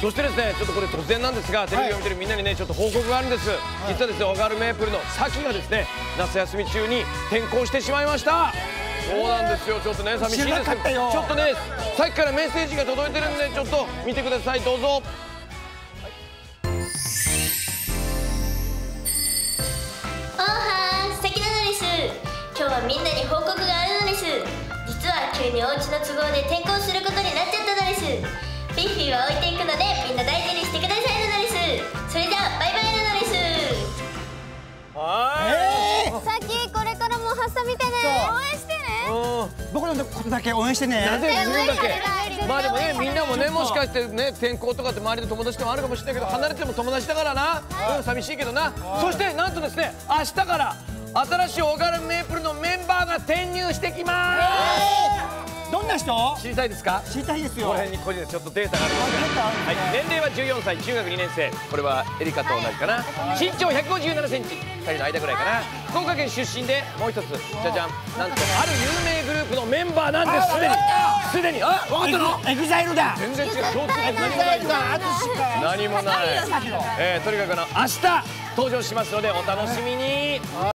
そしてですねちょっとこれ突然なんですがテレビを見てるみんなにねちょっと報告があるんです、実はですねオガールメープルのサキがですね夏休み中に転校してしまいました。そうなんですよ。ちょっとね寂しいです。けどちょっとねさっきからメッセージが届いてるんでちょっと見てください。どうぞ。おはー関なのです。今日はみんなに報告があるのです。実は急にお家の都合で転校することになっちゃったのですは置いていくのでみんな大事にしてくださいなのですそれじゃあバイバイなのですはい。さっきこれからもハッサ見てね。応援してね。うん。僕のことだけ応援してね。自分だけまあでもねみんなもねもしかしてね転校とかって周りで友達でもあるかもしれないけど離れても友達だからな。うん寂しいけどな。そしてなんとですね明日から新しいオガルメープルのメンバーが転入してきますどんな人？知りたいですか？知りたいですよ。この辺に個人でちょっとデータがありますが、はい、年齢は14歳中学2年生。これはエリカと同じかな。身長157センチ。2人の間ぐらいかな。福岡県出身でもう一つじゃじゃん。なんとある有名グループのメンバーなんです。すでにすでに。あ分かったの？エグザイルだ。全然違う。共通点何もないよ何もない、えー、とにかくあの明日登場しますのでお楽しみに